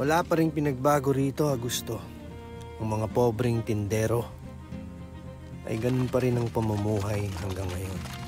Wala pa rin pinagbago rito, Augusto. Ang mga pobreng tindero ay ganun pa rin ang pamumuhay hanggang ngayon.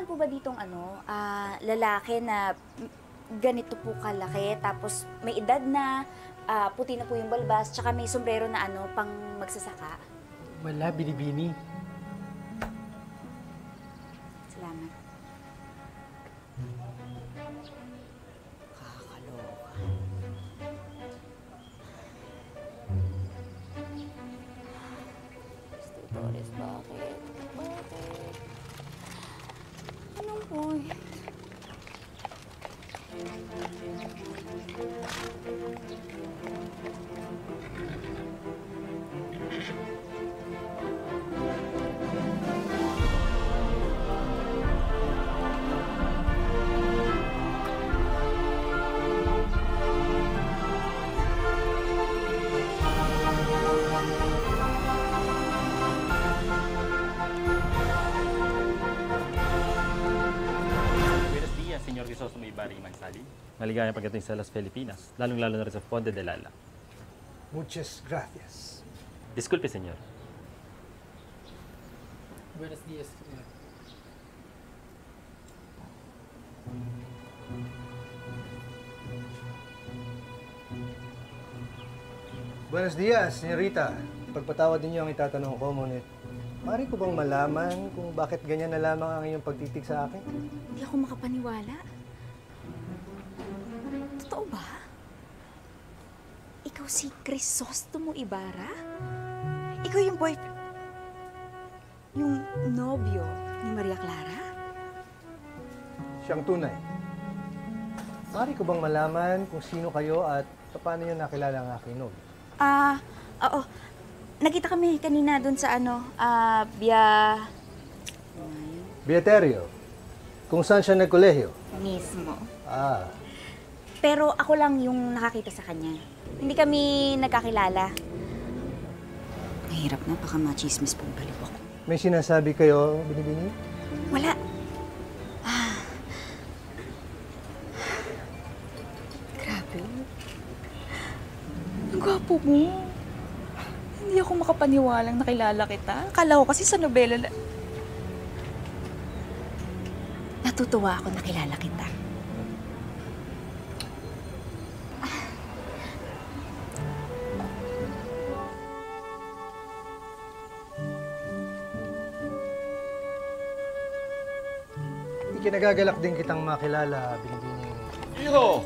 Dumaan po ba ditong ano, ah, lalaki na ganito po kalaki, tapos may edad na, ah, puti na po yung balbas, tsaka may sombrero na ano, pang magsasaka? Wala, binibini. Salamat. Kakaloka. Torres, bakit? Bakit? Ôi. Thank you. Días, señor Crisostomo Ibarra y Magsali. Maligayang pagdating sa Las Filipinas, lalong-lalo na rin sa Ponte de Lala. Muchas gracias. Disculpe, señor. Buenos días. señor. Buenos dias, señorita. Pagpatawad ninyo ang itatanong ko, ngunit Mari ko bang malaman kung bakit ganyan na lamang ang iyong pagtitig sa akin? Hindi ako makapaniwala. Si Crisostomo Ibarra? Ikaw yung boyfriend... Yung nobyo ni Maria Clara? Siyang tunay. Mari ko bang malaman kung sino kayo at paano niyo nakilala ang aking nobyo? Ah, oo. Nakita kami kanina doon sa ano, ah, via... Beaterio. Kung saan siya nagkolehiyo? Mismo. Ah, Pero ako lang yung nakakita sa kanya. Hindi kami nagkakilala. Mahirap na, baka machismis pong baliw ako. may sinasabi kayo, Binibini? Wala. Ah. Grabe. Ang gwapo mo. Hindi ako makapaniwalang nakilala kita. Akala ko kasi sa nobela na... Natutuwa ako nakilala kita. Ikinagagalak din kitang makilala, Binibini. Iyo!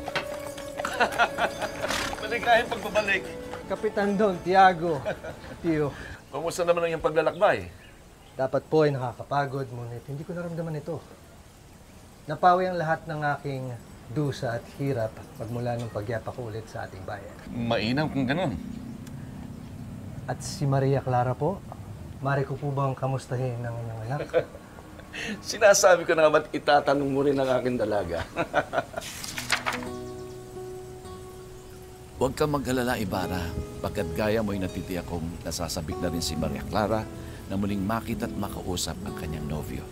Maligayang pagbabalik. Kapitan Don, Tiago, Tio. Kamusta naman ang iyong paglalakbay? Dapat po ay nakakapagod, ngunit hindi ko naramdaman ito. Napawi ang lahat ng aking dusa at hirap magmula nung pagyapa ko ulit sa ating bayan. Mainam kung ganun. At si Maria Clara po, mari ko po bang kamustahin ng inyong anak? Sinasabi ko na ba't itatanong mo rin ang aking dalaga? Huwag kang mag-alala, Ibarra, pagkat gaya mo'y natitiyak kong nasasabik na rin si Maria Clara na muling makita at makausap ang kanyang nobyo.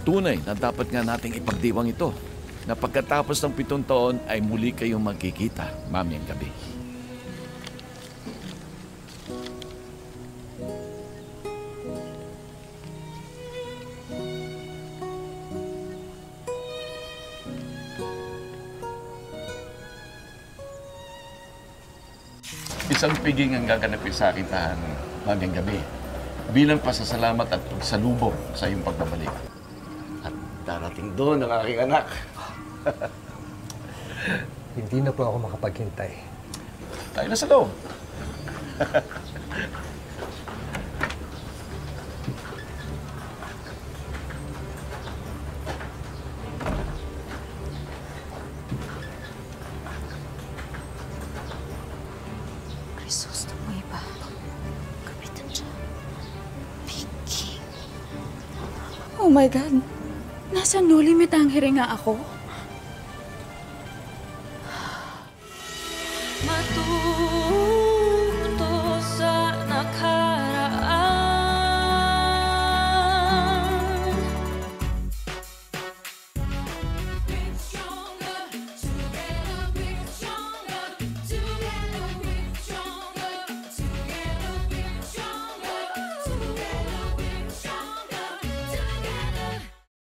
Tunay na dapat nga nating ipagdiwang ito na pagkatapos ng pitong taon ay muli kayong magkikita mamayang gabi. Isang piging ang gaganapin sa akin tahanan mamayang gabi bilang pasasalamat at pagsalubong sa iyong pagbabalik. darating doon ang aking anak. Hindi na po ako makapaghintay. Tayo na sa loob. Oh my God. Nasa no limit ang hiringa ako? Matuloy